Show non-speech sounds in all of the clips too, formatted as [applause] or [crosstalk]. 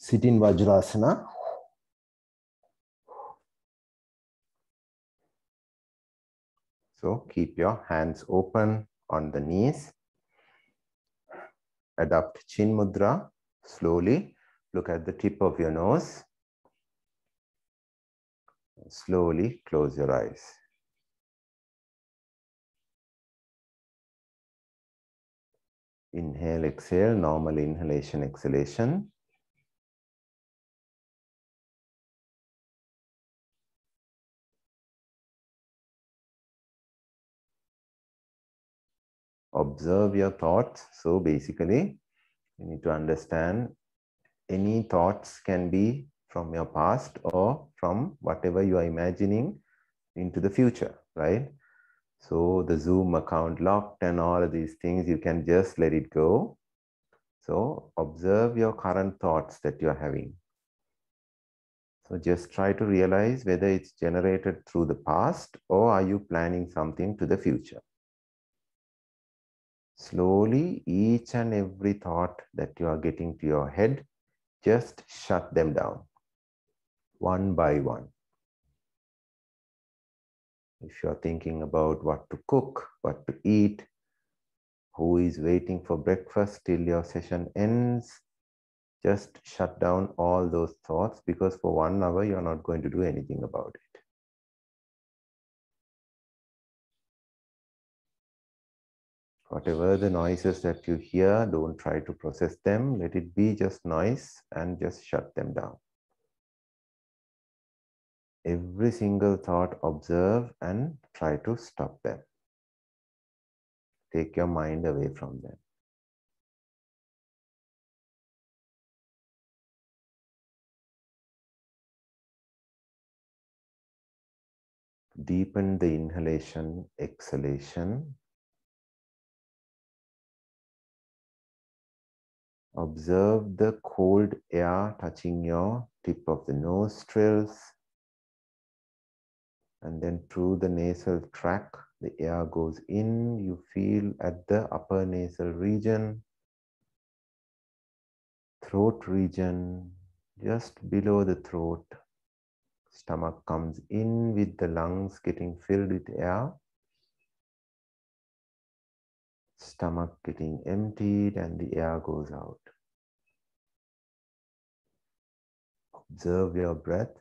Sit in Vajrasana. So keep your hands open on the knees. Adopt Chin Mudra slowly. Look at the tip of your nose. Slowly close your eyes. Inhale, exhale, normal inhalation, exhalation. Observe your thoughts. So basically, you need to understand any thoughts can be from your past or from whatever you are imagining into the future, right? So the Zoom account locked and all of these things, you can just let it go. So observe your current thoughts that you're having. So just try to realize whether it's generated through the past or are you planning something to the future. Slowly, each and every thought that you are getting to your head, just shut them down one by one. If you're thinking about what to cook, what to eat, who is waiting for breakfast till your session ends, just shut down all those thoughts because for one hour you're not going to do anything about it. Whatever the noises that you hear, don't try to process them. Let it be just noise and just shut them down every single thought observe and try to stop them. Take your mind away from them. Deepen the inhalation, exhalation. Observe the cold air touching your tip of the nostrils, and then through the nasal tract, the air goes in. You feel at the upper nasal region, throat region, just below the throat. Stomach comes in with the lungs getting filled with air. Stomach getting emptied and the air goes out. Observe your breath.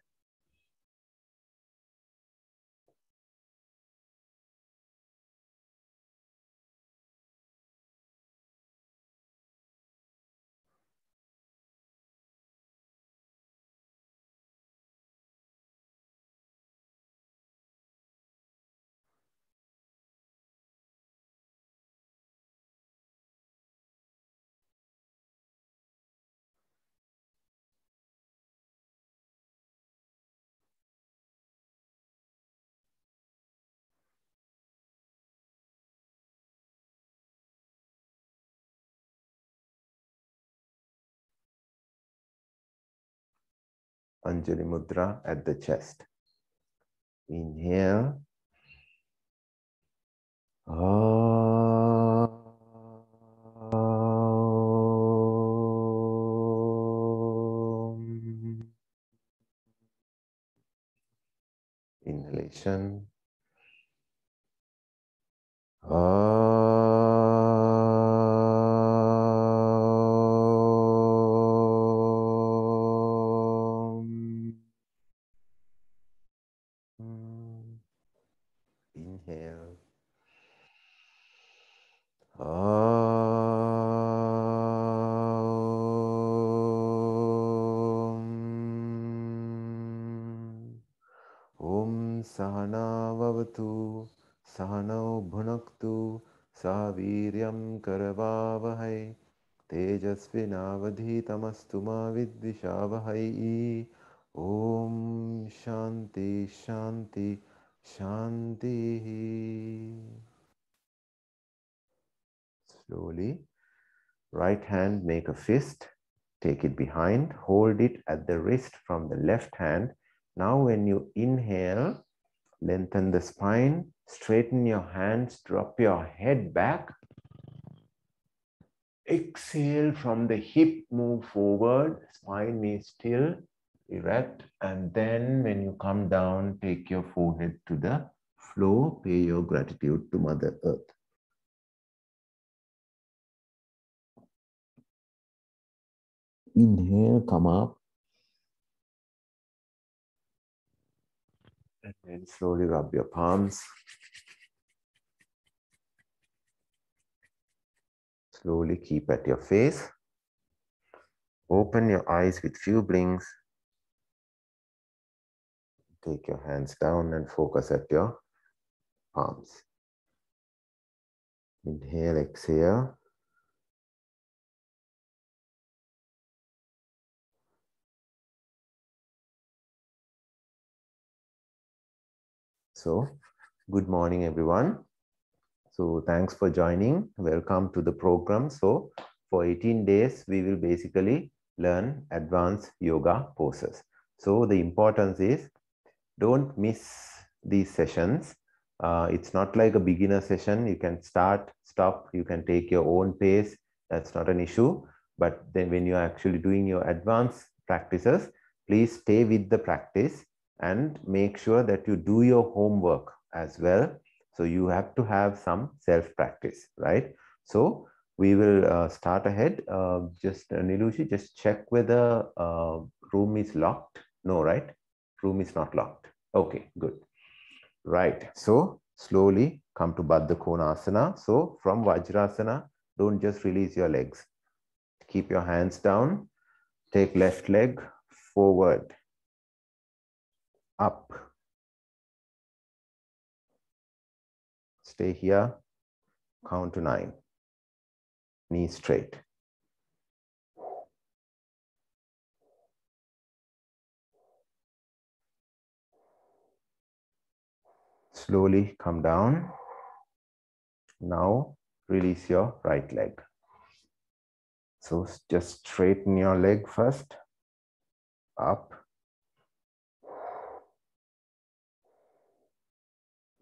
Anjali Mudra at the chest. Inhale. Om. Inhalation. Om. Sahana Vavatu Sahano Bhunaktu Saviryam Karavavahai Tejasvinavadhitamastu ma vidvishavahai Om Shanti Shanti Shanti. Slowly, right hand make a fist, take it behind, hold it at the wrist from the left hand. Now when you inhale, lengthen the spine, straighten your hands, drop your head back. exhale from the hip, move forward, spine is still erect. And then when you come down, take your forehead to the floor, pay your gratitude to Mother Earth. Inhale, come up. And then slowly rub your palms. Slowly keep at your face. Open your eyes with few blinks. Take your hands down and focus at your palms. Inhale, exhale. So, good morning, everyone. So, thanks for joining. Welcome to the program. So, for 18 days, we will basically learn advanced yoga poses. So, the importance is don't miss these sessions. Uh, it's not like a beginner session. You can start, stop, you can take your own pace. That's not an issue. But then when you're actually doing your advanced practices, please stay with the practice and make sure that you do your homework as well. So you have to have some self practice, right? So we will uh, start ahead. Uh, just uh, Nilushi, just check whether uh, room is locked. No, right? Room is not locked. Okay, good. Right. So slowly come to Baddha Konasana. So from Vajrasana, don't just release your legs. Keep your hands down. Take left leg forward up. Stay here, count to nine. Knee straight. Slowly come down. Now release your right leg. So just straighten your leg first, up,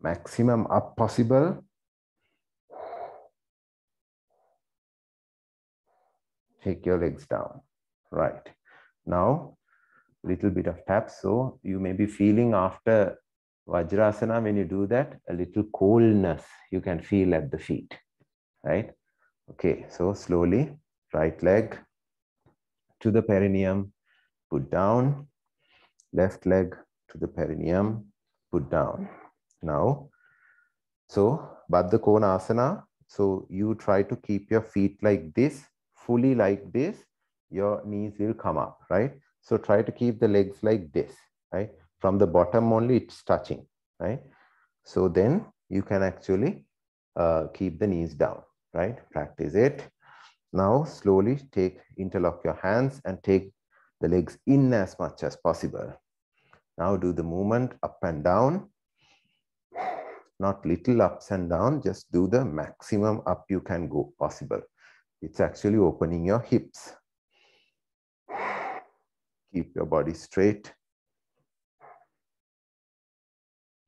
maximum up possible. Take your legs down. Right. Now, little bit of tap. So you may be feeling after Vajrasana, when you do that, a little coldness you can feel at the feet. Right. Okay. So slowly, right leg to the perineum, put down. Left leg to the perineum, put down now. So Baddha Konasana, so you try to keep your feet like this, fully like this, your knees will come up, right? So try to keep the legs like this, right? From the bottom only it's touching, right? So then you can actually uh, keep the knees down, right? Practice it. Now slowly take, interlock your hands and take the legs in as much as possible. Now do the movement up and down not little ups and down, just do the maximum up you can go possible. It's actually opening your hips. Keep your body straight.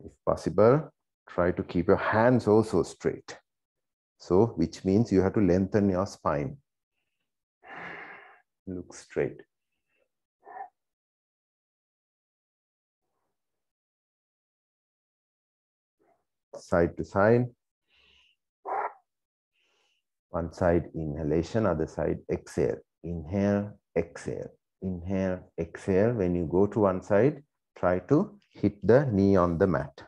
If possible, try to keep your hands also straight. So, which means you have to lengthen your spine. Look straight. Side to side. One side inhalation, other side exhale. Inhale, exhale. Inhale, exhale. When you go to one side, try to hit the knee on the mat.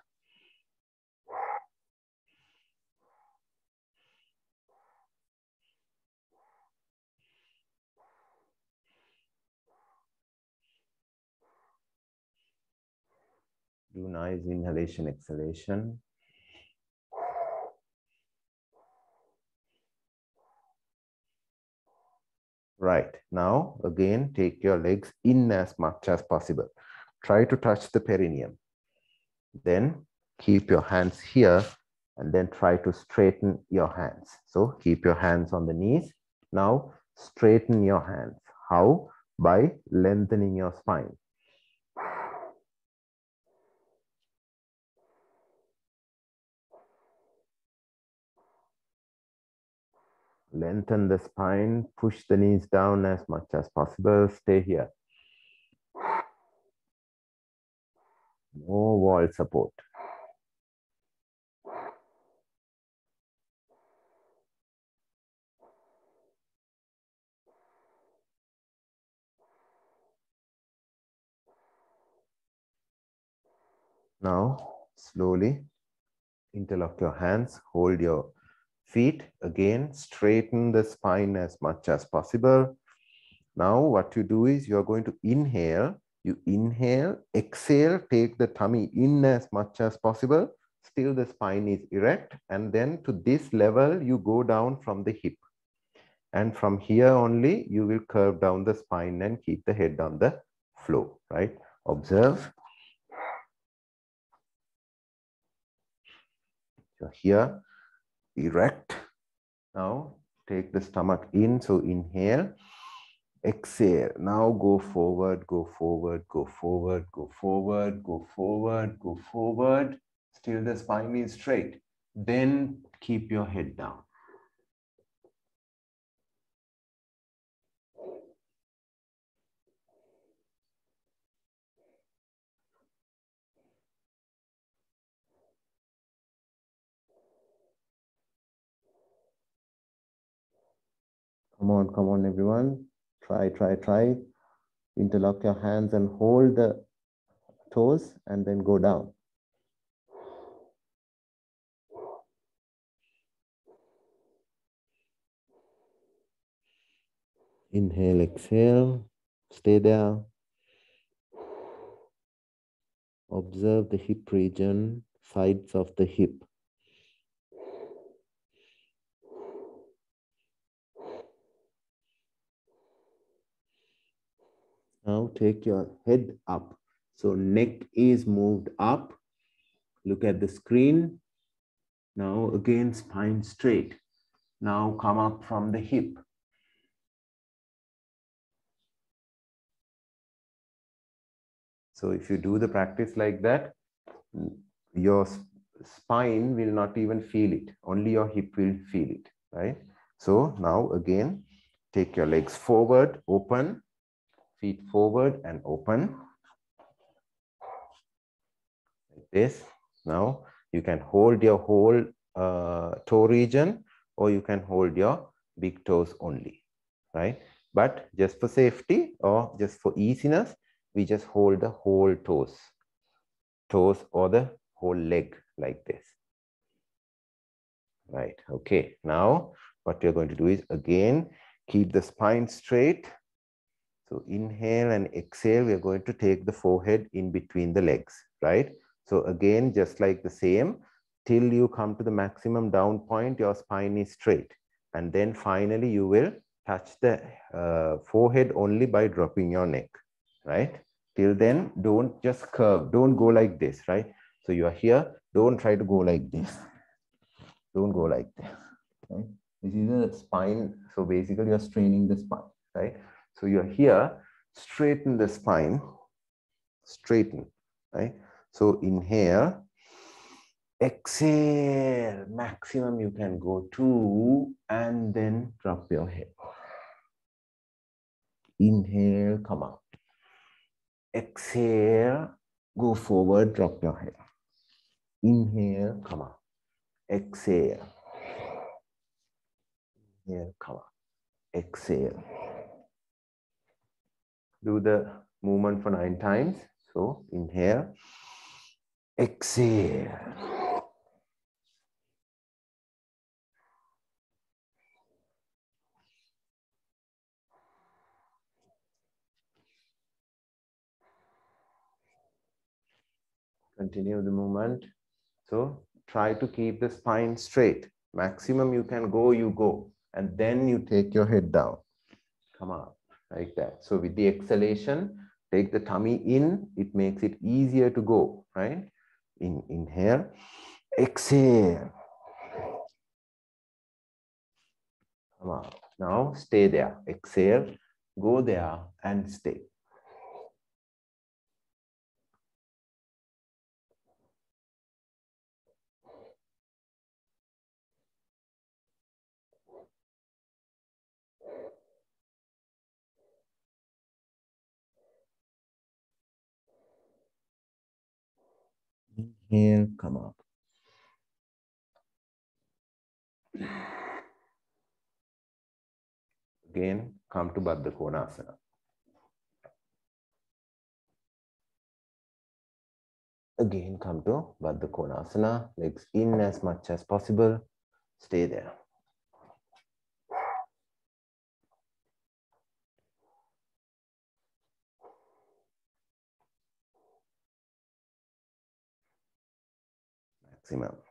Do nice inhalation, exhalation. Right. Now, again, take your legs in as much as possible. Try to touch the perineum. Then keep your hands here and then try to straighten your hands. So keep your hands on the knees. Now straighten your hands. How? By lengthening your spine. Lengthen the spine, push the knees down as much as possible. Stay here. No wall support. Now, slowly interlock your hands, hold your feet again, straighten the spine as much as possible. Now, what you do is you're going to inhale, you inhale, exhale, take the tummy in as much as possible. Still the spine is erect. And then to this level, you go down from the hip. And from here only, you will curve down the spine and keep the head on the floor, right? Observe So here, erect. Now take the stomach in. So inhale, exhale. Now go forward, go forward, go forward, go forward, go forward, go forward. Still the spine is straight. Then keep your head down. Come on, come on, everyone. Try, try, try. Interlock your hands and hold the toes and then go down. Inhale, exhale, stay there. Observe the hip region, sides of the hip. Now take your head up. So neck is moved up. Look at the screen. Now again, spine straight. Now come up from the hip. So if you do the practice like that, your spine will not even feel it. Only your hip will feel it, right? So now again, take your legs forward, open, feet forward and open like this. Now you can hold your whole uh, toe region or you can hold your big toes only, right? But just for safety or just for easiness, we just hold the whole toes, toes or the whole leg like this. Right, okay. Now what you're going to do is again, keep the spine straight so inhale and exhale, we are going to take the forehead in between the legs, right? So again, just like the same, till you come to the maximum down point, your spine is straight. And then finally, you will touch the uh, forehead only by dropping your neck, right? Till then, don't just curve. Don't go like this, right? So you are here. Don't try to go like this. Don't go like this. Right? This is a spine. So basically, you're straining the spine, right? So you're here, straighten the spine, straighten, right? So inhale, exhale, maximum you can go to, and then drop your head. Inhale, come up. Exhale, go forward, drop your head. Inhale, come up. Exhale. Inhale, come up. Exhale do the movement for nine times. So inhale, exhale. Continue the movement. So try to keep the spine straight. Maximum you can go, you go. And then you take your head down. Come on like that. So with the exhalation, take the tummy in, it makes it easier to go, right? In, inhale, exhale. Come on. Now stay there. Exhale, go there and stay. Inhale, come up. Again, come to Baddha Konasana. Again, come to Baddha Konasana. Legs in as much as possible. Stay there.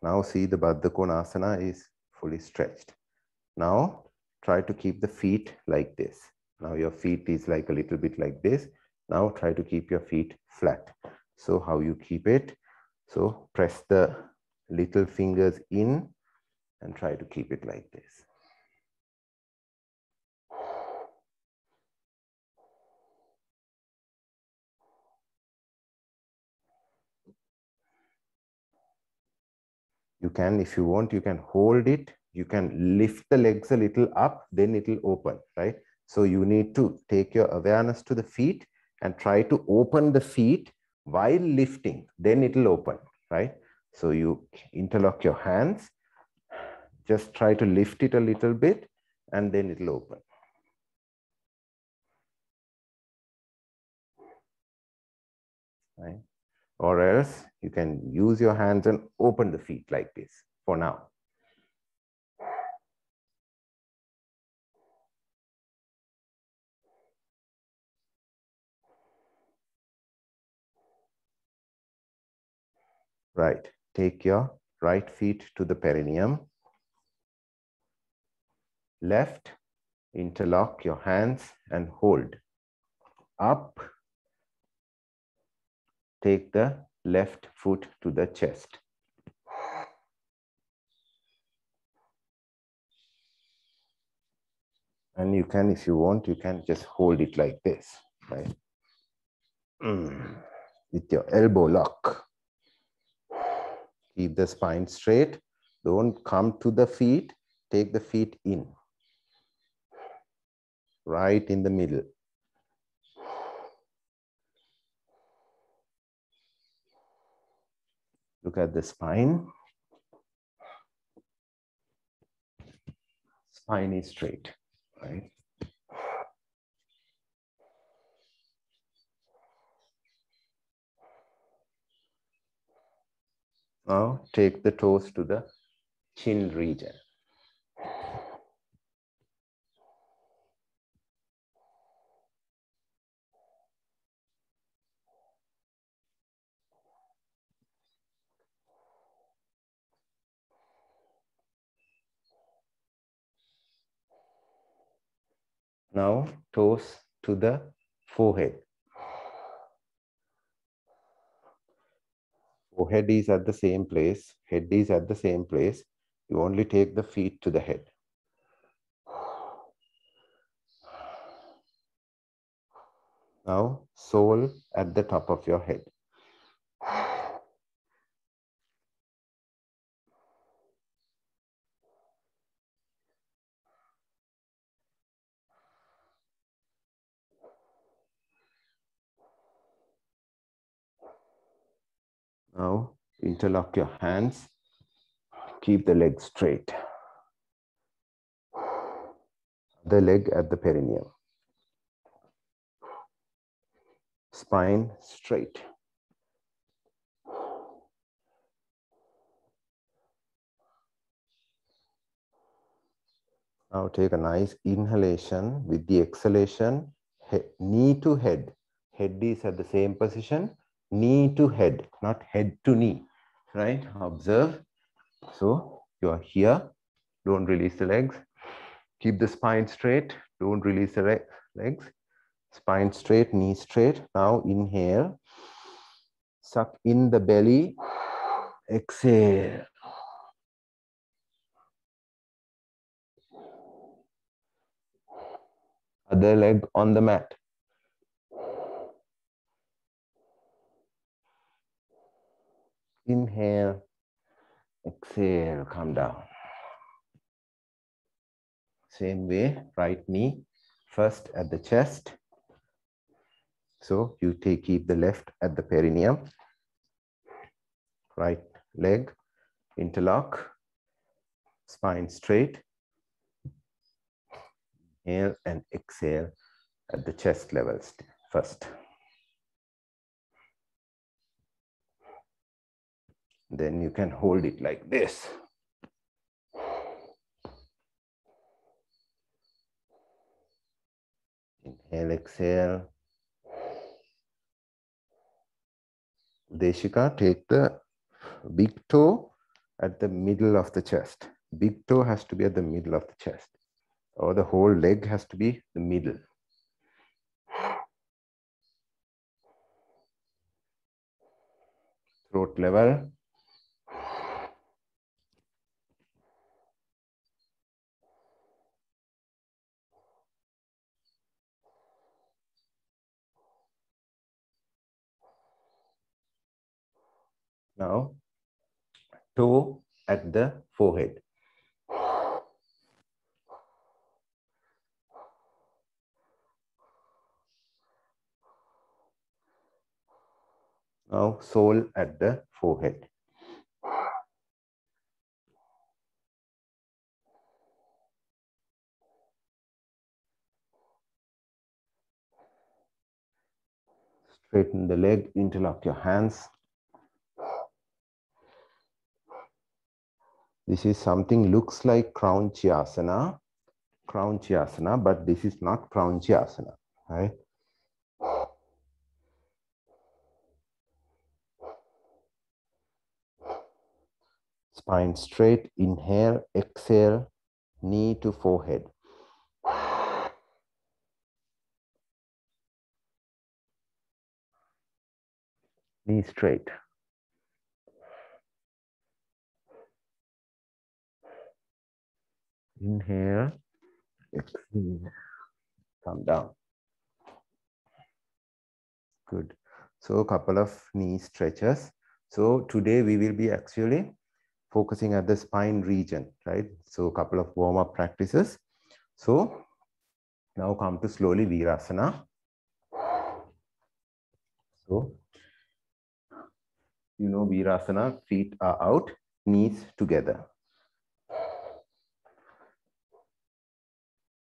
Now see the Baddha Konasana is fully stretched. Now try to keep the feet like this. Now your feet is like a little bit like this. Now try to keep your feet flat. So how you keep it? So press the little fingers in and try to keep it like this. You can, if you want, you can hold it. You can lift the legs a little up, then it will open, right? So you need to take your awareness to the feet and try to open the feet while lifting, then it will open, right? So you interlock your hands, just try to lift it a little bit and then it will open. Right? Or else you can use your hands and open the feet like this for now. Right. Take your right feet to the perineum. Left, interlock your hands and hold. Up, take the left foot to the chest. And you can, if you want, you can just hold it like this, right? Mm. With your elbow lock. Keep the spine straight. Don't come to the feet. Take the feet in. Right in the middle. Look at the spine. Spine is straight, right? Now take the toes to the chin region. Now toes to the forehead. Forehead is at the same place, head is at the same place. You only take the feet to the head. Now sole at the top of your head. Now interlock your hands, keep the leg straight. The leg at the perineum. Spine straight. Now take a nice inhalation with the exhalation, knee to head. Head is at the same position, knee to head, not head to knee, right? Observe. So you are here. Don't release the legs. Keep the spine straight. Don't release the legs. Spine straight, knee straight. Now inhale. Suck in the belly. Exhale. Other leg on the mat. Inhale, exhale, come down. Same way, right knee first at the chest. So you take keep the left at the perineum. right leg, interlock, spine straight. Inhale and exhale at the chest levels first. Then you can hold it like this. Inhale, exhale. Deshika, take the big toe at the middle of the chest. Big toe has to be at the middle of the chest, or the whole leg has to be the middle. Throat level. Now, toe at the forehead. Now, sole at the forehead. Straighten the leg, interlock your hands. This is something looks like Krounchiasana, crown chiasana, but this is not Krounchiasana, right? Spine straight, inhale, exhale, knee to forehead. Knee straight. Inhale, exhale, come down. Good. So a couple of knee stretches. So today we will be actually focusing at the spine region, right? So a couple of warm-up practices. So now come to slowly Virasana. So, you know Virasana, feet are out, knees together.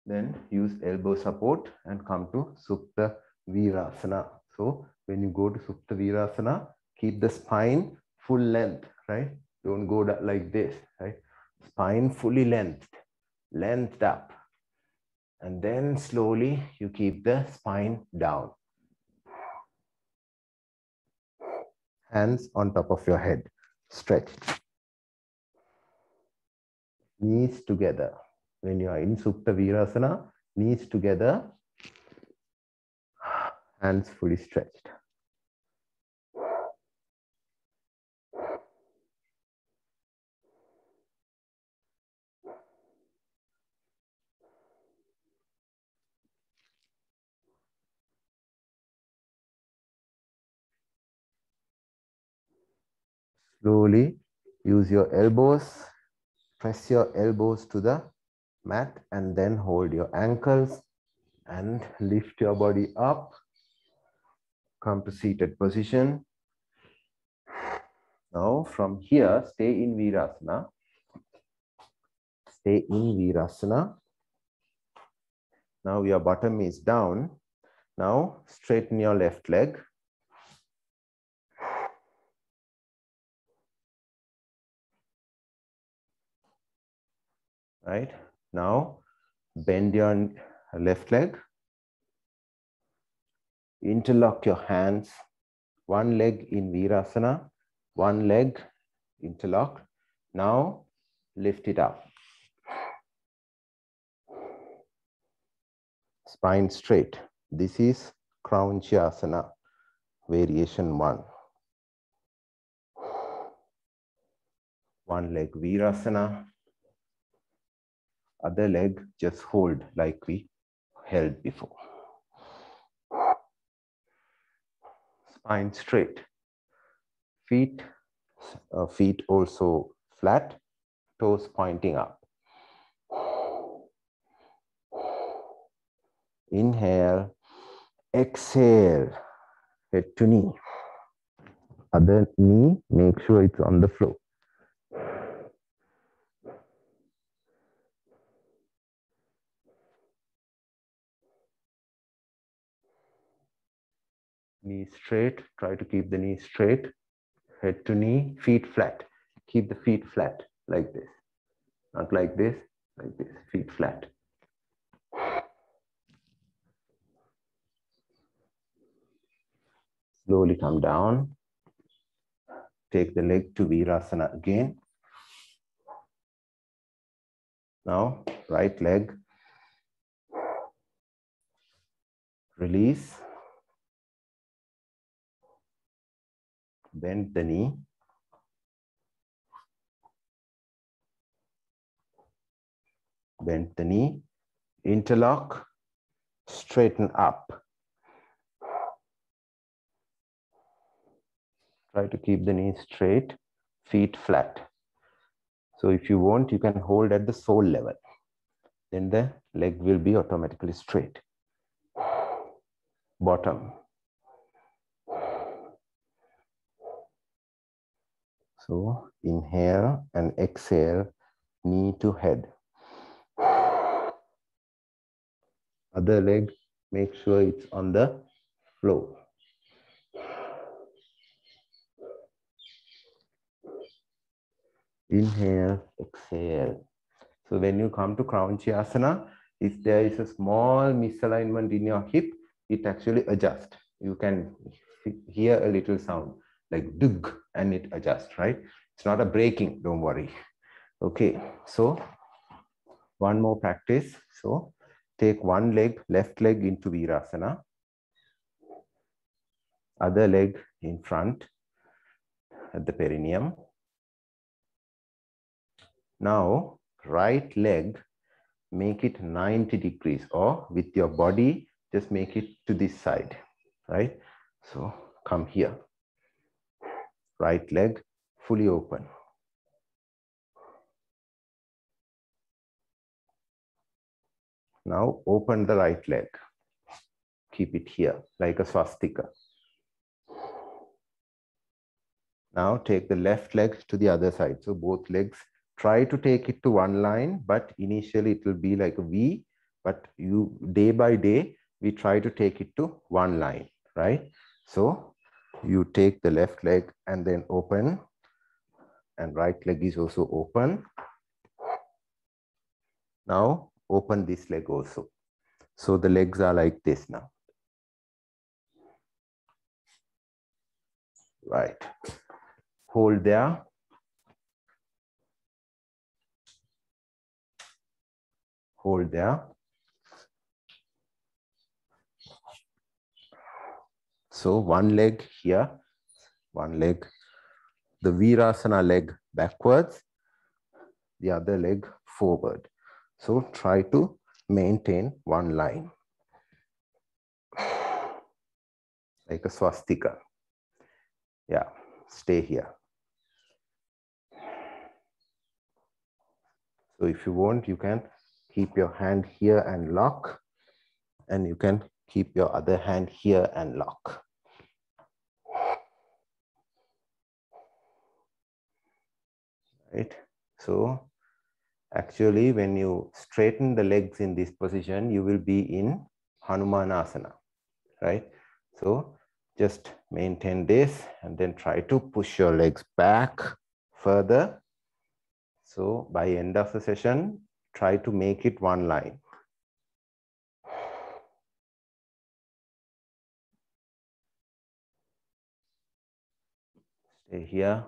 Then use elbow support and come to Supta Virasana. So when you go to Supta Virasana, keep the spine full length, right? Don't go like this, right? Spine fully lengthed, lengthed up. And then slowly you keep the spine down. Hands on top of your head, stretched. Knees together. When you are in Supta Virasana, knees together, hands fully stretched. Slowly use your elbows, press your elbows to the mat and then hold your ankles and lift your body up. Come to seated position. Now from here, stay in Virasana. Stay in Virasana. Now your bottom is down. Now straighten your left leg. right? Now bend your left leg. Interlock your hands. One leg in Virasana, one leg interlocked. Now lift it up. Spine straight. This is Krounchiasana, variation one. One leg Virasana, other leg just hold like we held before. Spine straight. Feet, uh, feet also flat, toes pointing up. Inhale, exhale, head to knee. other knee, make sure it's on the floor. Knee straight, try to keep the knee straight, head to knee, feet flat. Keep the feet flat like this, not like this, like this, feet flat. Slowly come down. Take the leg to Virasana again. Now, right leg. Release. Bend the knee. Bend the knee. Interlock. Straighten up. Try to keep the knees straight, feet flat. So if you want, you can hold at the sole level. Then the leg will be automatically straight. Bottom. So inhale and exhale, knee to head. [sighs] Other leg, make sure it's on the floor. Inhale, exhale. So when you come to Krounchasana, if there is a small misalignment in your hip, it actually adjusts. You can hear a little sound like dug and it adjusts, right? It's not a breaking, don't worry. Okay, so one more practice. So take one leg, left leg into Virasana, other leg in front at the perineum. Now, right leg, make it 90 degrees or with your body, just make it to this side, right? So come here. Right leg fully open. Now open the right leg. Keep it here like a swastika. Now take the left leg to the other side. So both legs try to take it to one line, but initially it will be like a V, but you day by day, we try to take it to one line, right? So you take the left leg and then open and right leg is also open. Now open this leg also. So the legs are like this now. Right. Hold there hold there. So one leg here, one leg, the Virasana leg backwards, the other leg forward. So try to maintain one line. [sighs] Like a swastika. Yeah, stay here. So if you want, you can keep your hand here and lock. And you can keep your other hand here and lock. Right. So actually, when you straighten the legs in this position, you will be in Hanumanasana, right? So just maintain this and then try to push your legs back further. So by end of the session, try to make it one line. Stay here.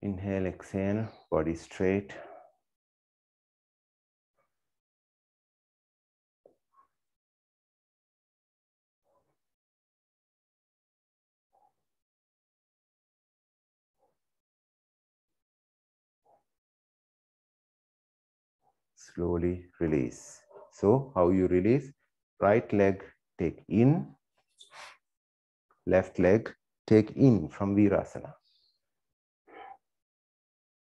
Inhale, exhale, body straight. slowly release. So how you release? Right leg take in, left leg take in from Virasana.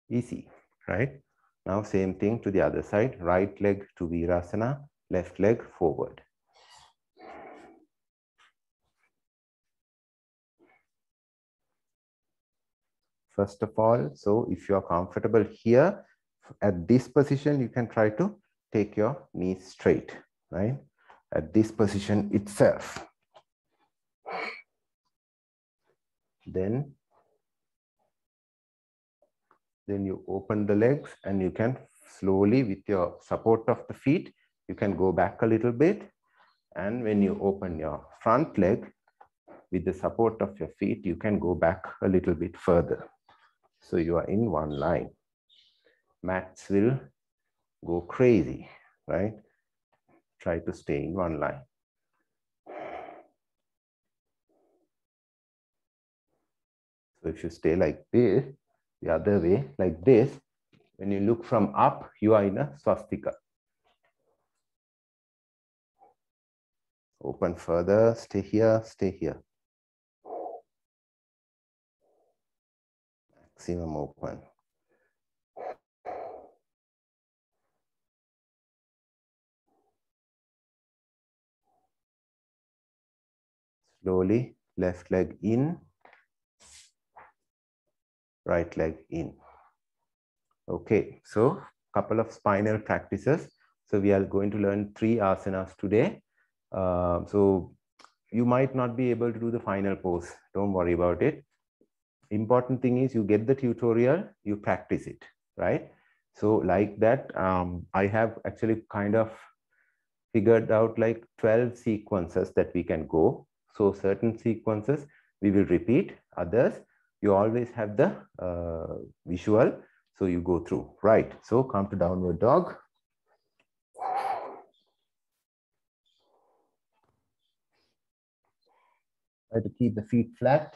Easy, right? Now same thing to the other side, right leg to Virasana, left leg forward. first of all. So if you are comfortable here, at this position, you can try to take your knees straight, right? At this position itself. Then, then you open the legs and you can slowly with your support of the feet, you can go back a little bit. And when you open your front leg with the support of your feet, you can go back a little bit further. So you are in one line. Mats will go crazy, right? Try to stay in one line. So if you stay like this, the other way, like this, when you look from up, you are in a swastika. Open further, stay here, stay here. Maximum open. Slowly, left leg in, right leg in. Okay, so couple of spinal practices. So we are going to learn three asanas today. Uh, so you might not be able to do the final pose. Don't worry about it. Important thing is you get the tutorial, you practice it, right? So like that, um, I have actually kind of figured out like 12 sequences that we can go. So certain sequences we will repeat, others you always have the uh, visual. So you go through, right? So come to downward dog. Try to keep the feet flat.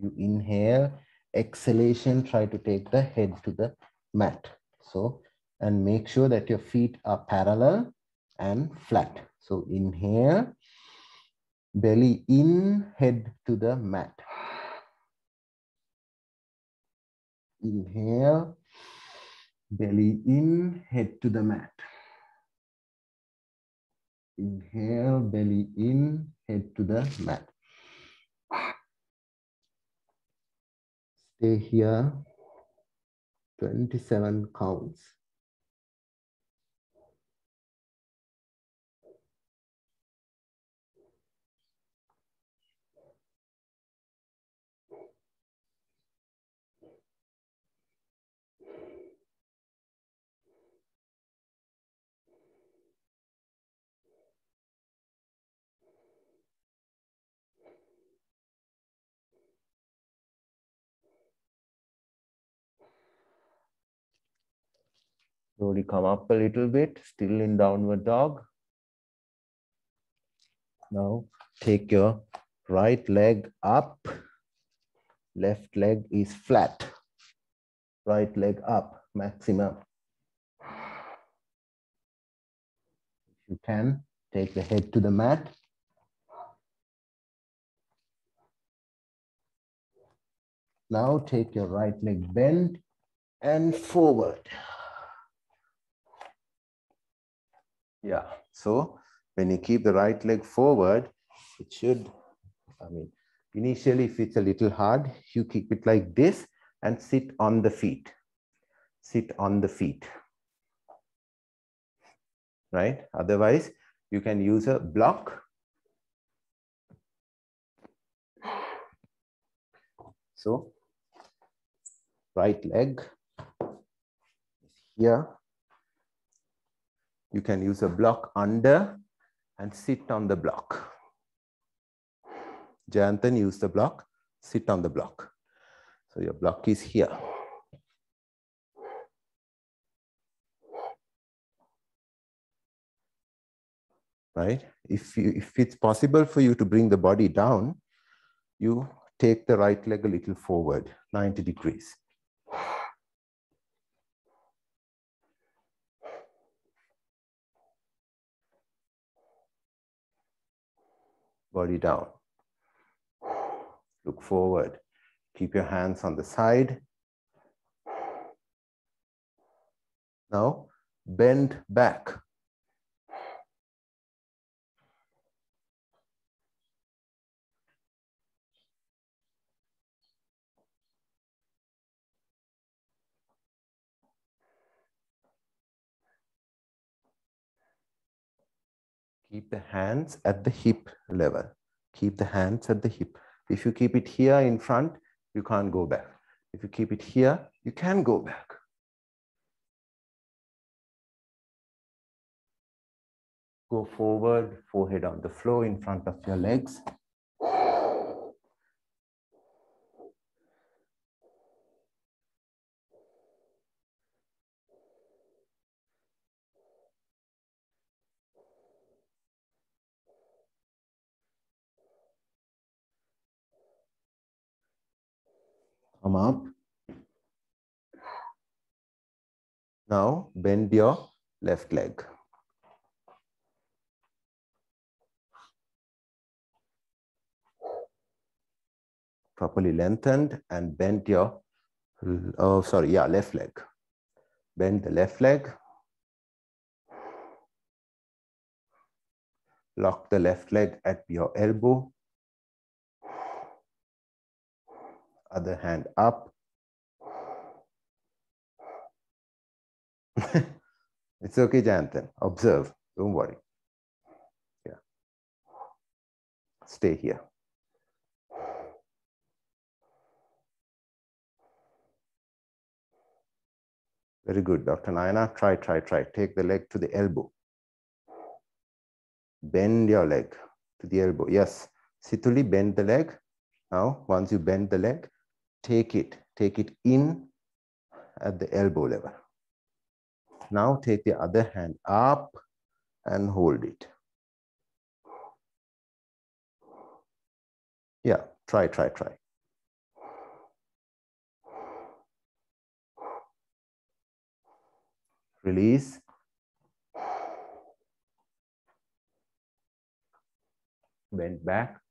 You inhale, exhalation, try to take the head to the mat. So, and make sure that your feet are parallel and flat. So inhale, belly in, head to the mat. Inhale, belly in, head to the mat. Inhale, belly in, head to the mat. Stay here, 27 counts. Slowly come up a little bit, still in downward dog. Now take your right leg up, left leg is flat. Right leg up, maximum. If you can, take the head to the mat. Now take your right leg bend and forward. Yeah, so when you keep the right leg forward, it should, I mean, initially if it's a little hard, you keep it like this and sit on the feet. Sit on the feet. Right? Otherwise, you can use a block. So, right leg here you can use a block under and sit on the block. Jayanthan, use the block, sit on the block. So your block is here. Right? If, you, if it's possible for you to bring the body down, you take the right leg a little forward, 90 degrees. Body down. Look forward. Keep your hands on the side. Now bend back. Keep the hands at the hip level. Keep the hands at the hip. If you keep it here in front, you can't go back. If you keep it here, you can go back. Go forward, forehead on the floor in front of your legs. Come up. Now bend your left leg. Properly lengthened and bend your, oh, sorry, yeah, left leg. Bend the left leg. Lock the left leg at your elbow. Other hand up. [laughs] it's okay, Jantan. Observe. Don't worry. Yeah. Stay here. Very good, Dr. Nayana. Try, try, try. Take the leg to the elbow. Bend your leg to the elbow. Yes. Situli, bend the leg. Now, once you bend the leg, take it, take it in at the elbow level. Now take the other hand up and hold it. Yeah, try, try, try. Release. Bend back.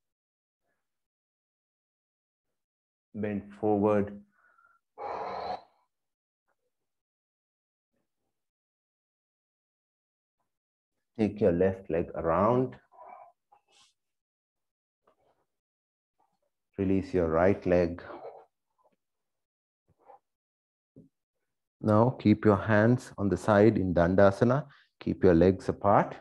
Bend forward. Take your left leg around. Release your right leg. Now keep your hands on the side in Dandasana. Keep your legs apart.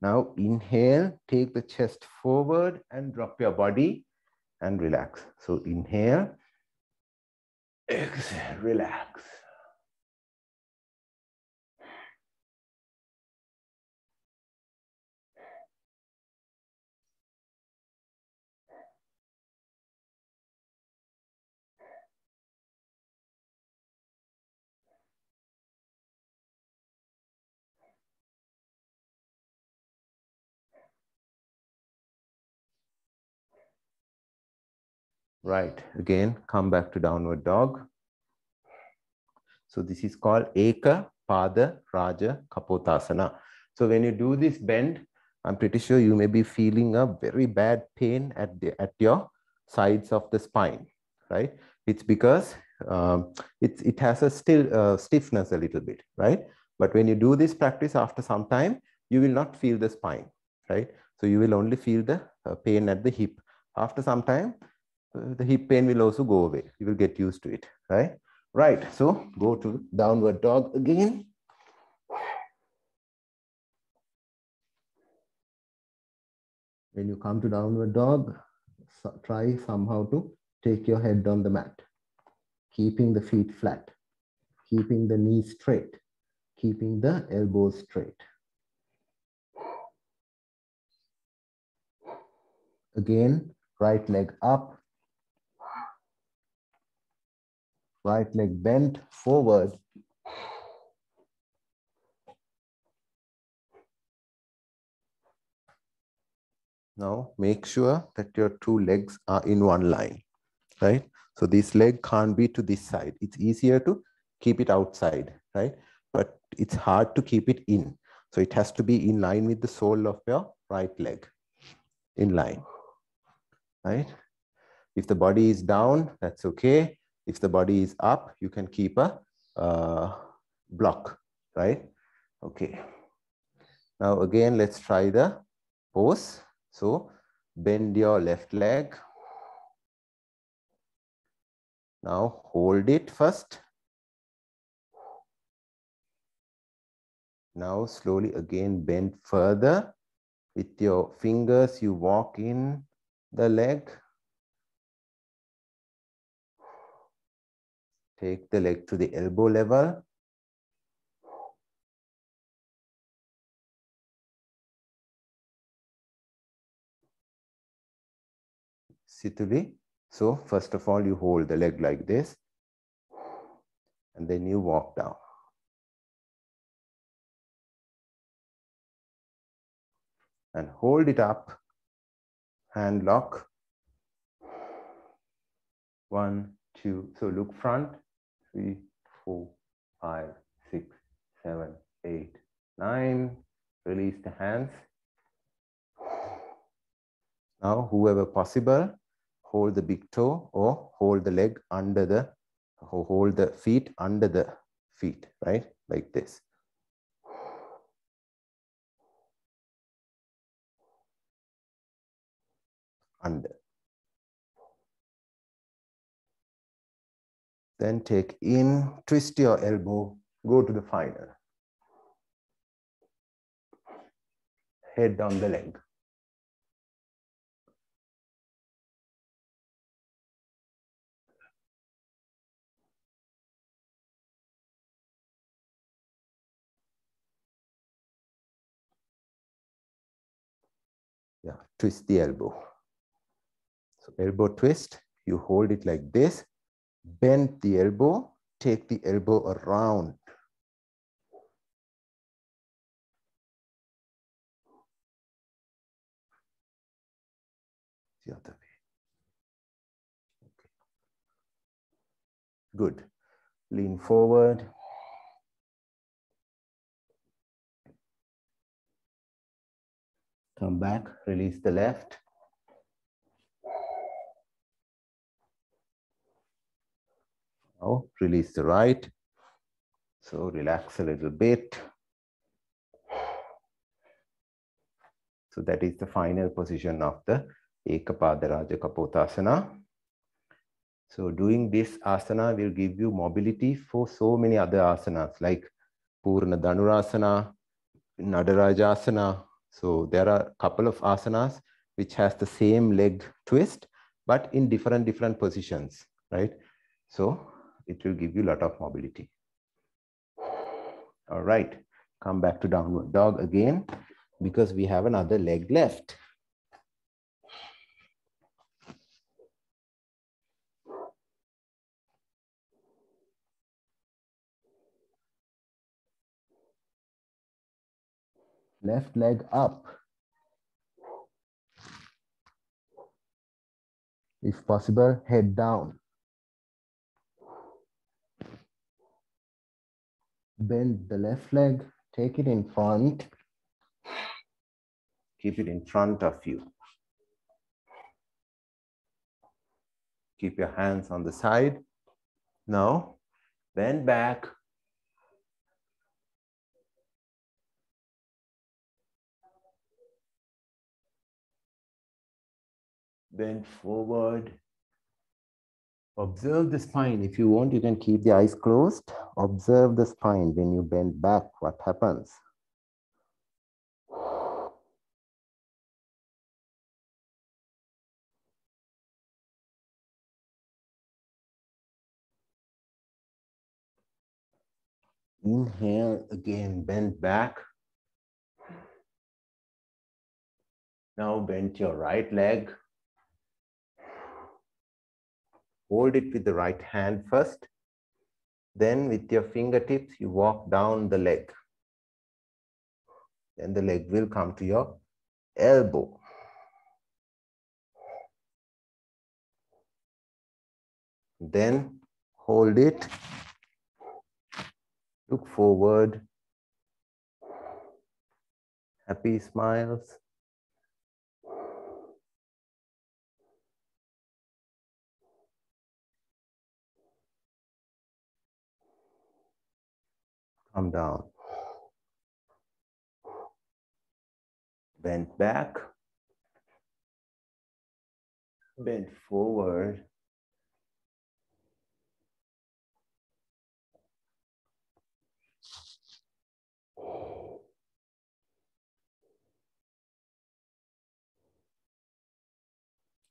Now inhale, take the chest forward and drop your body and relax. So inhale, exhale, relax. Right, again, come back to downward dog. So this is called Eka Pada Raja Kapotasana. So when you do this bend, I'm pretty sure you may be feeling a very bad pain at, the, at your sides of the spine, right? It's because um, it, it has a still uh, stiffness a little bit, right? But when you do this practice after some time, you will not feel the spine, right? So you will only feel the uh, pain at the hip. After some time, Uh, the hip pain will also go away. You will get used to it, right? Right, so go to downward dog again. When you come to downward dog, try somehow to take your head on the mat, keeping the feet flat, keeping the knees straight, keeping the elbows straight. Again, right leg up, right leg bent forward. Now make sure that your two legs are in one line, right? So this leg can't be to this side. It's easier to keep it outside, right? But it's hard to keep it in. So it has to be in line with the sole of your right leg, in line, right? If the body is down, that's okay. If the body is up, you can keep a uh, block, right? Okay. Now again, let's try the pose. So bend your left leg. Now hold it first. Now slowly again bend further With your fingers, you walk in the leg. Take the leg to the elbow level. Situli. So first of all, you hold the leg like this and then you walk down. And hold it up, hand lock. One, two, so look front, three, four, five, six, seven, eight, nine. Release the hands. Now, whoever possible, hold the big toe or hold the leg under the, or hold the feet under the feet, right? Like this. Under. Then take in, twist your elbow, go to the final. Head down the leg. yeah, twist the elbow. So elbow twist, you hold it like this, bend the elbow, take the elbow around. The other way. Okay. Good. Lean forward. Come back, release the left. Now release the right. So relax a little bit. So that is the final position of the Ekapada Raja Kapotasana. So doing this asana will give you mobility for so many other asanas like Purna Dhanurasana, Nadarajasana, so there are a couple of asanas which has the same leg twist, but in different, different positions, right? So it will give you a lot of mobility. All right, come back to downward dog again, because we have another leg left. left leg up. If possible, head down. Bend the left leg, take it in front. Keep it in front of you. Keep your hands on the side. Now, bend back, bend forward. Observe the spine. If you want, you can keep the eyes closed. Observe the spine when you bend back, what happens? Inhale again, bend back. Now bend your right leg. Hold it with the right hand first. Then with your fingertips, you walk down the leg. Then the leg will come to your elbow. Then hold it. Look forward. Happy smiles. come down. Bend back, bend forward.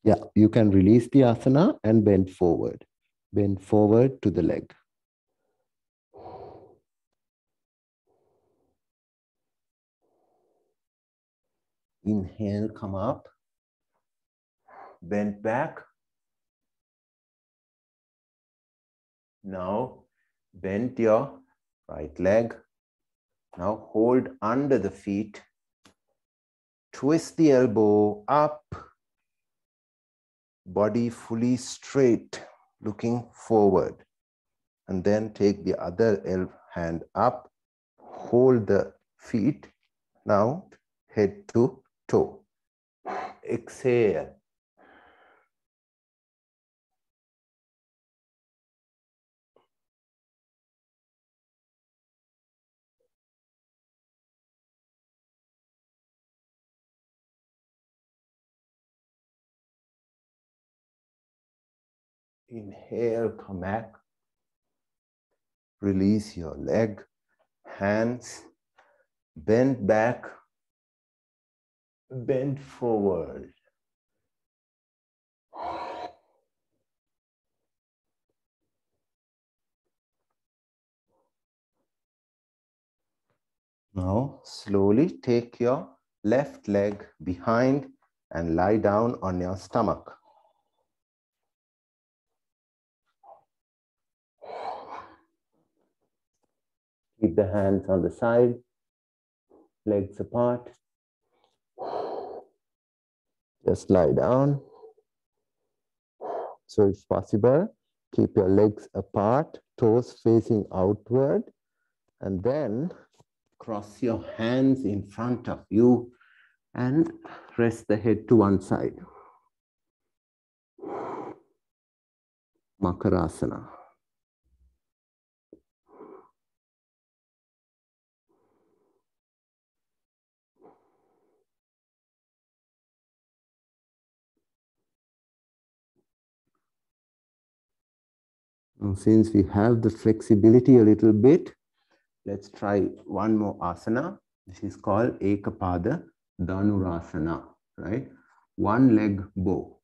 Yeah, you can release the asana and bend forward. Bend forward to the leg. Inhale, come up. Bend back. Now bend your right leg. Now hold under the feet. Twist the elbow up. Body fully straight, looking forward. And then take the other hand up. Hold the feet. Now head to toe. Exhale. Inhale, come back. Release your leg, hands, bend back, bend forward. Now, slowly take your left leg behind and lie down on your stomach. Keep the hands on the side, legs apart. Just lie down. So if possible, keep your legs apart, toes facing outward, and then cross your hands in front of you and rest the head to one side. Makarasana. Now, since we have the flexibility a little bit, let's try one more asana. This is called Ekapada Dhanurasana, right? One leg bow.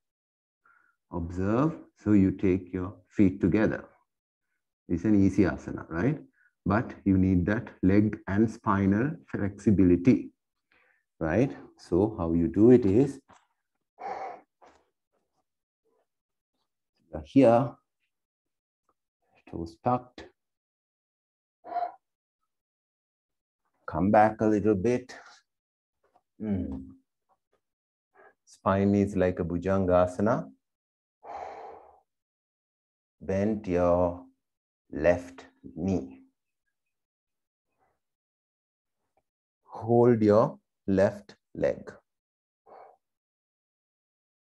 Observe, so you take your feet together. It's an easy asana, right? But you need that leg and spinal flexibility, right? So how you do it is, here toes tucked. Come back a little bit. Mm. Spine is like a Bhujangasana. Bend your left knee. Hold your left leg.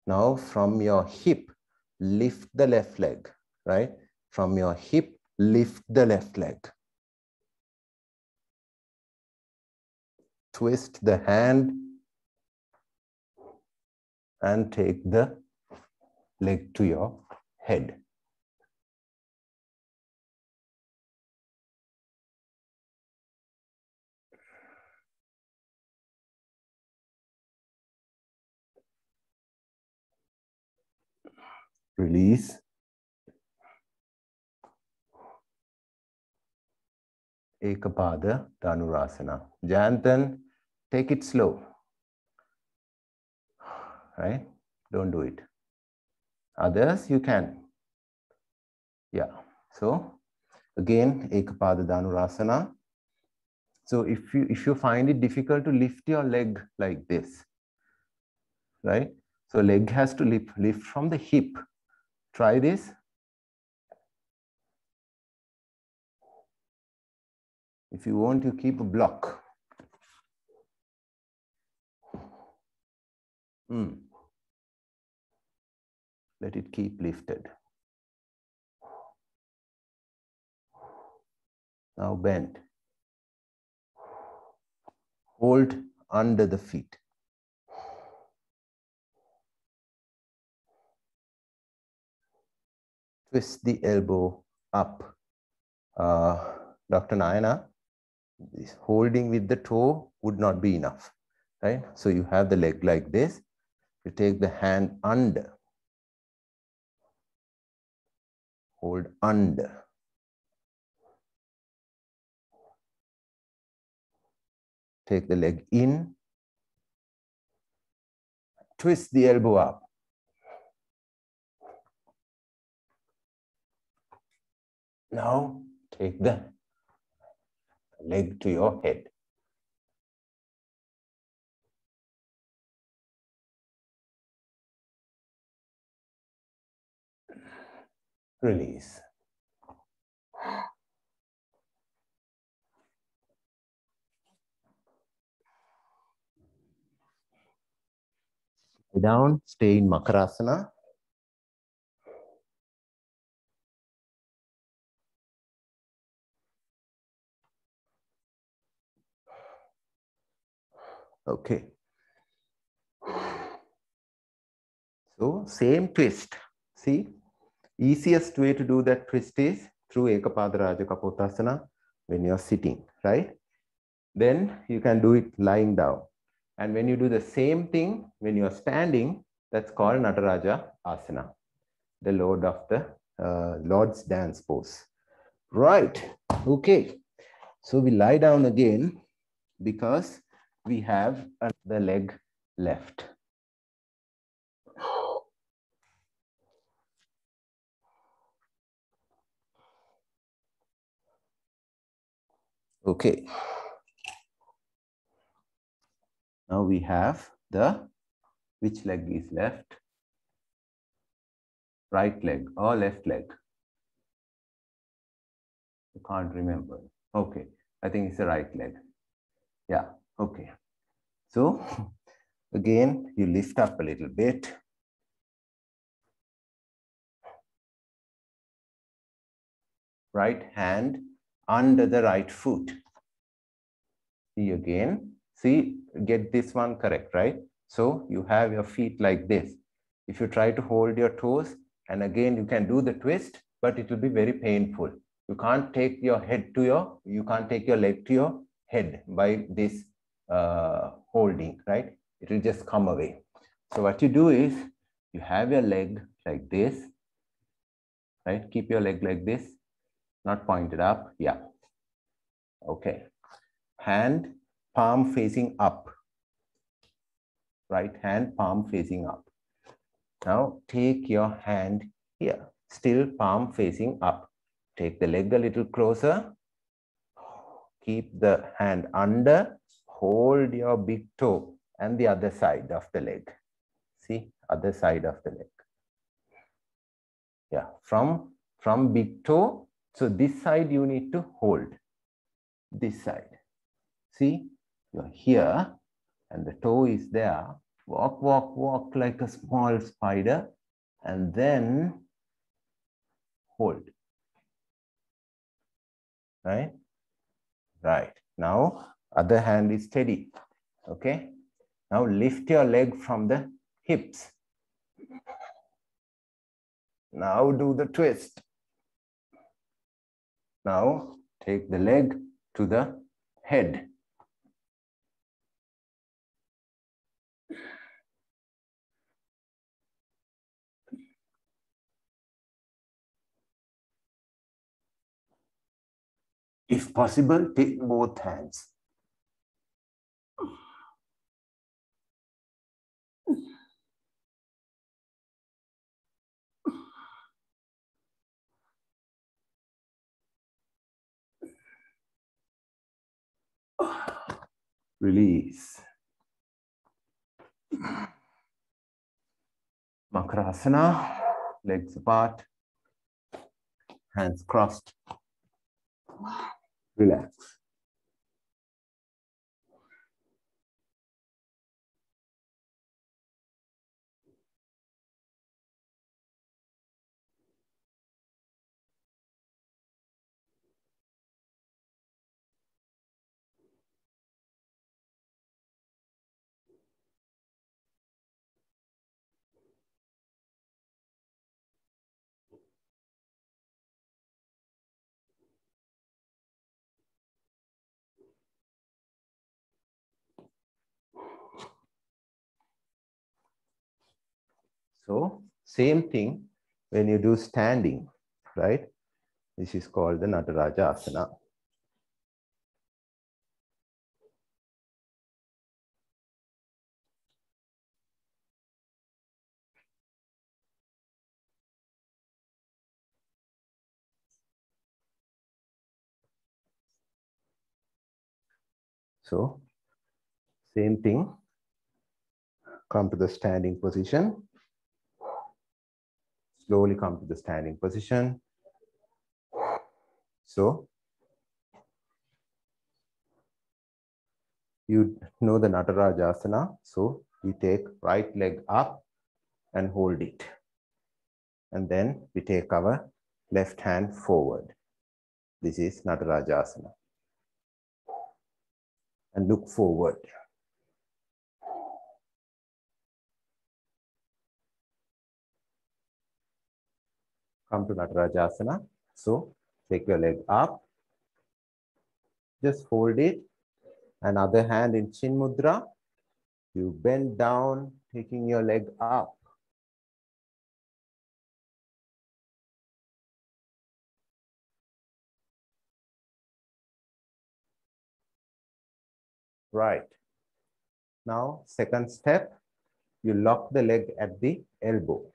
Now from your hip, lift the left leg, right? From your hip, lift the left leg. Twist the hand and take the leg to your head. Release. Ekapada Dhanurasana. Jantan, take it slow. Right? Don't do it. Others, you can. Yeah. So, again, Ekapada Dhanurasana. So, if you, if you find it difficult to lift your leg like this, right? So, leg has to lift, lift from the hip. Try this. If you want, you keep a block. Mm. Let it keep lifted. Now bend. Hold under the feet. Twist the elbow up. Uh, Dr. Nayana, this holding with the toe would not be enough, right? So you have the leg like this. You take the hand under. Hold under. Take the leg in. Twist the elbow up. Now take the leg to your head. Release. Down, stay in Makarasana. Okay. So same twist. See, easiest way to do that twist is through Ekapada Raja Kapotasana when you're sitting, right? Then you can do it lying down. And when you do the same thing when you're standing, that's called Nataraja Asana, the Lord of the uh, Lord's dance pose. Right. Okay. So we lie down again because we have the leg left. Okay. Now we have the, which leg is left? Right leg or left leg? I can't remember. Okay, I think it's the right leg. Yeah, okay. So again, you lift up a little bit. Right hand under the right foot. See again, see, get this one correct, right? So you have your feet like this. If you try to hold your toes, and again, you can do the twist, but it will be very painful. You can't take your head to your, you can't take your leg to your head by this uh, holding, right? It will just come away. So what you do is you have your leg like this, right? Keep your leg like this, not pointed up. Yeah. Okay. Hand, palm facing up. Right hand, palm facing up. Now take your hand here, still palm facing up. Take the leg a little closer. Keep the hand under. Hold your big toe and the other side of the leg. See, other side of the leg. Yeah, from, from big toe. So this side you need to hold. This side. See, you're here and the toe is there. Walk, walk, walk like a small spider and then hold right? Right. Now, other hand is steady. Okay. Now lift your leg from the hips. Now do the twist. Now take the leg to the head. If possible, take both hands. Release. Makarasana, legs apart, hands crossed. Relax. So same thing when you do standing. right? This is called the Nataraja Asana. So same thing, come to the standing position. Slowly come to the standing position. So you know the Natarajasana. So we take right leg up and hold it. And then we take our left hand forward. This is Natarajasana and look forward. Come to Natarajasana. So take your leg up. Just hold it. Another hand in Chin Mudra. You bend down, taking your leg up. Right. Now, second step, you lock the leg at the elbow.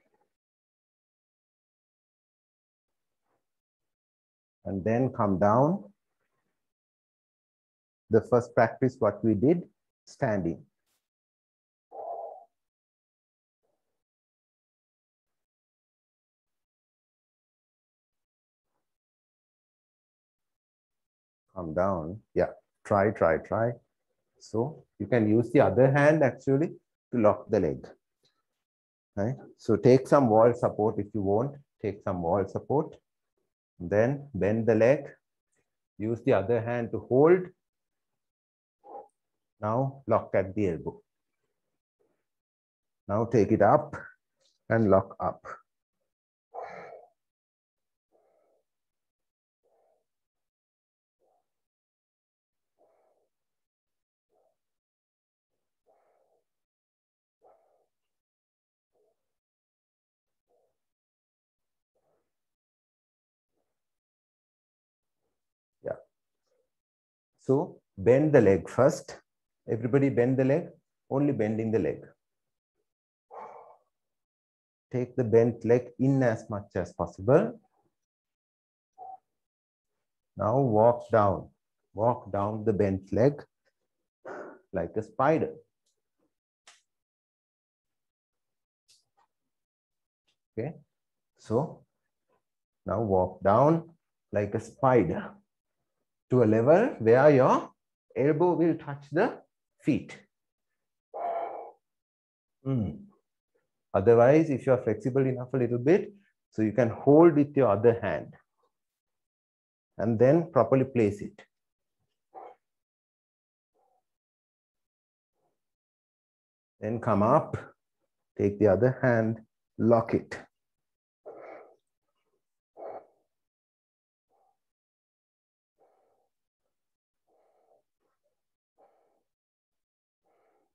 And then come down. The first practice, what we did, standing. Come down. Yeah, try, try, try. So you can use the other hand actually to lock the leg. Right? So take some wall support if you want, take some wall support. Then bend the leg, use the other hand to hold. Now lock at the elbow. Now take it up and lock up. So bend the leg first. Everybody bend the leg, only bending the leg. Take the bent leg in as much as possible. Now walk down, walk down the bent leg like a spider. Okay, so now walk down like a spider to a level where your elbow will touch the feet. Mm. Otherwise, if you are flexible enough a little bit, so you can hold with your other hand and then properly place it. Then come up, take the other hand, lock it.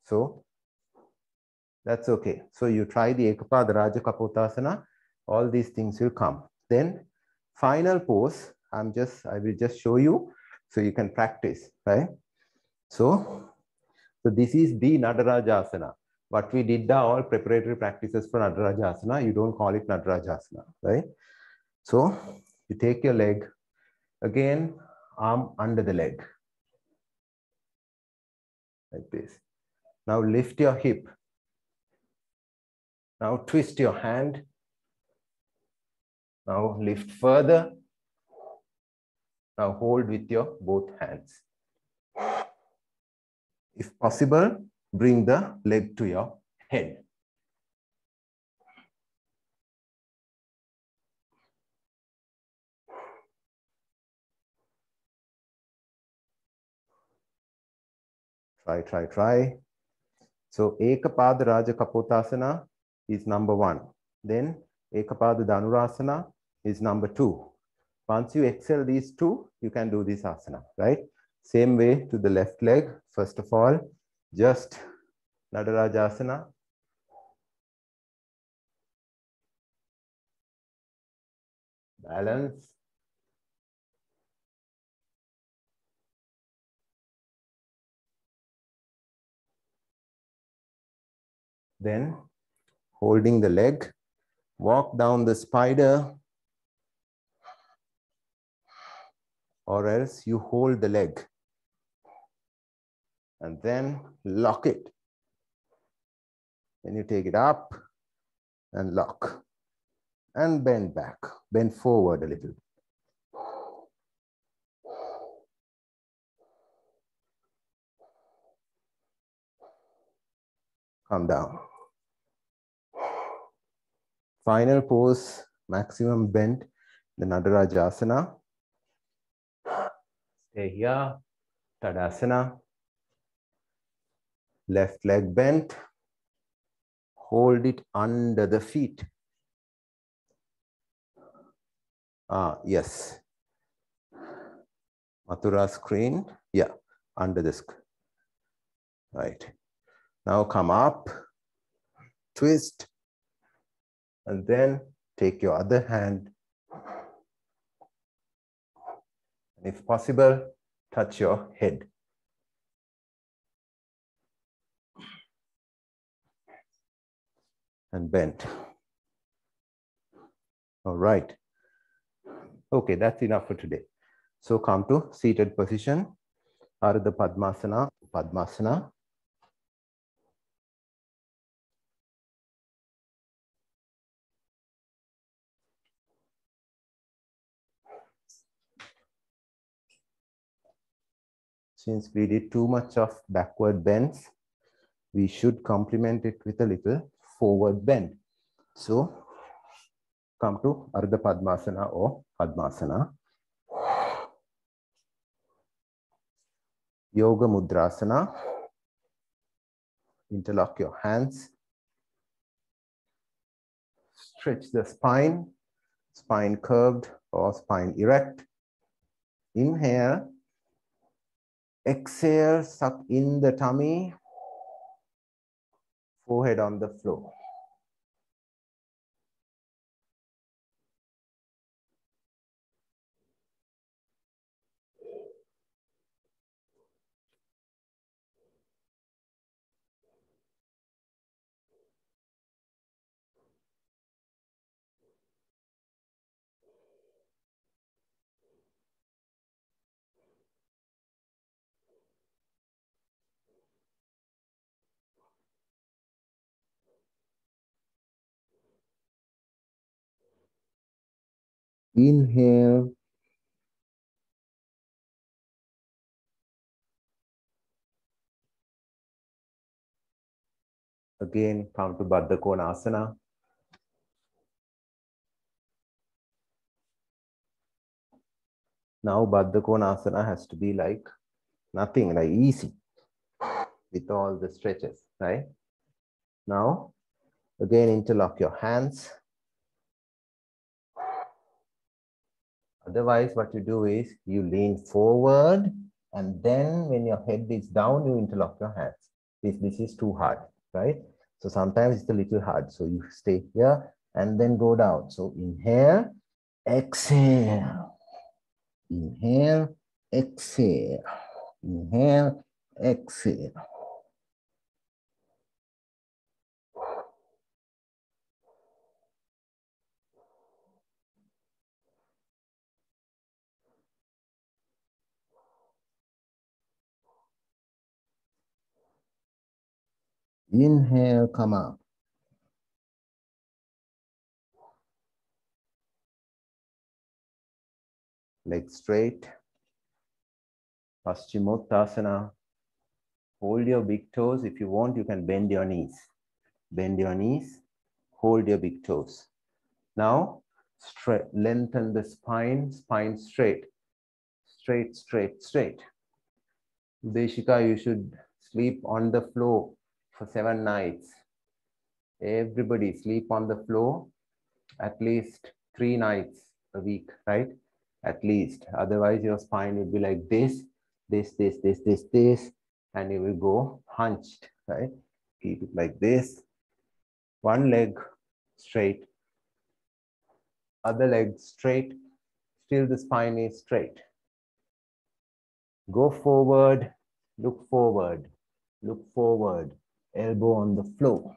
So that's okay. So you try the Ekapada Raja Kapotasana, all these things will come. Then final pose, I'm just, I will just show you so you can practice, right? So, so this is the Nadarajasana. What we did are all preparatory practices for Nadarajasana. You don't call it Nadarajasana, right? So you take your leg, again, arm under the leg, like this. Now lift your hip. Now twist your hand. Now lift further. Now hold with your both hands. If possible, bring the leg to your head. Try, try, try. So Ekapada Raja Kapotasana is number one. Then Ekapada Dhanurasana is number two. Once you excel these two, you can do this asana, right? Same way to the left leg. First of all, just balance. Then holding the leg, walk down the spider or else you hold the leg and then lock it. Then you take it up and lock and bend back, bend forward a little. Come down. Final pose, maximum bend, the Natarajasana. Stay here, Tadasana. Left leg bent. Hold it under the feet. Ah, yes. Mathura screen. Yeah, under the screen. Right. Now come up, twist, and then take your other hand. And if possible, touch your head. And bend. All right. Okay, that's enough for today. So come to seated position. Ardha Padmasana, Padmasana. Since we did too much of backward bends, we should complement it with a little forward bend. So come to Ardha Padmasana or Padmasana. Yoga Mudrasana. Interlock your hands. Stretch the spine, spine curved or spine erect. Inhale. Exhale, suck in the tummy. Forehead on the floor. Inhale. Again, come to Baddha Konasana. Now Baddha Konasana has to be like nothing, like easy with all the stretches, right? Now, again, interlock your hands. Otherwise, what you do is you lean forward and then when your head is down, you interlock your hands. This, this is too hard, right? So sometimes it's a little hard. So you stay here and then go down. So inhale, exhale. Inhale, exhale. Inhale, exhale. Inhale, come up. Legs straight. Paschimottanasana. Hold your big toes. If you want, you can bend your knees. Bend your knees. Hold your big toes. Now, straight, lengthen the spine, spine straight. Straight, straight, straight. Deshika, you should sleep on the floor for seven nights. Everybody sleep on the floor at least three nights a week, right? At least. Otherwise, your spine will be like this, this, this, this, this, this, and you will go hunched, right? Keep it like this. One leg straight. other leg straight. Still the spine is straight. Go forward, look forward, look forward, elbow on the floor.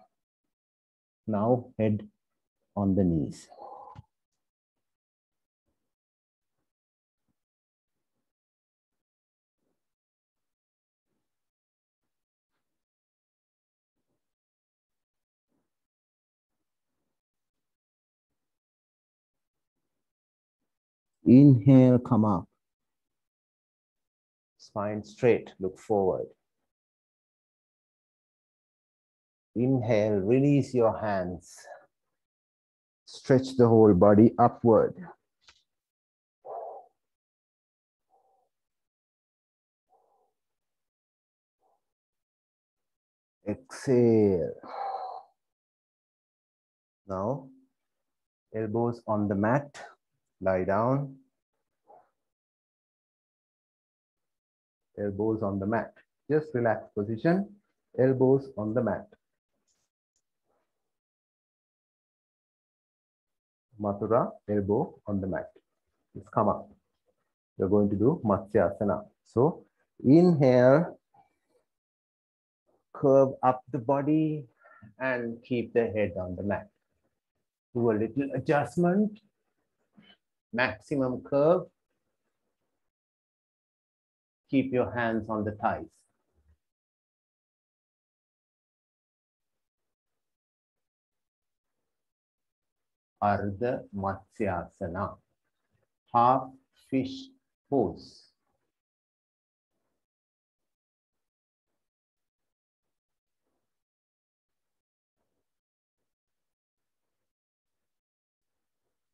Now head on the knees. Inhale, come up. Spine straight, look forward. Inhale, release your hands. Stretch the whole body upward. Exhale. Now, elbows on the mat, lie down. Elbows on the mat. Just relax position, elbows on the mat. Mathura, elbow on the mat. Let's come up. We're going to do Matsyasana. So inhale, curve up the body and keep the head on the mat. Do a little adjustment, maximum curve. Keep your hands on the thighs. Ardha Matsyasana, half fish pose.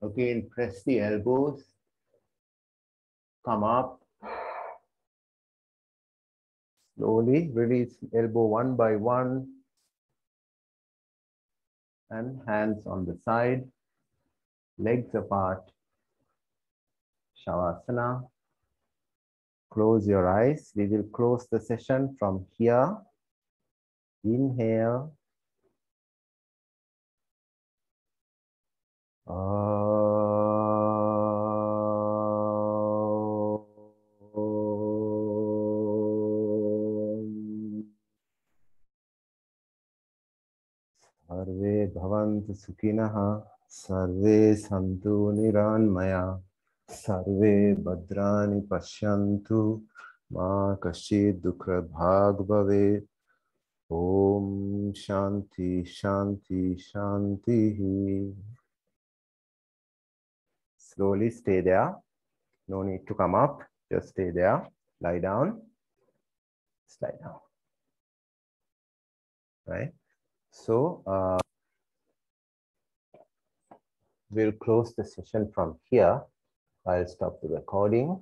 Again, press the elbows, come up. Slowly release elbow one by one and hands on the side legs apart. Shavasana. Close your eyes. We will close the session from here. Inhale. सर्वे भवन्तु सुखिनः सर्वे सन्तु निरान्मया सर्वे भद्राणि पश्यन्तु मा कश्चित् दुःखभाग् भवेत् ॐ शान्ति शान्ति शान्तिः Slowly stay there. No need to come up. Just stay there. Lie down. Slide down. Right? So, uh, we'll close the session from here. I'll stop the recording.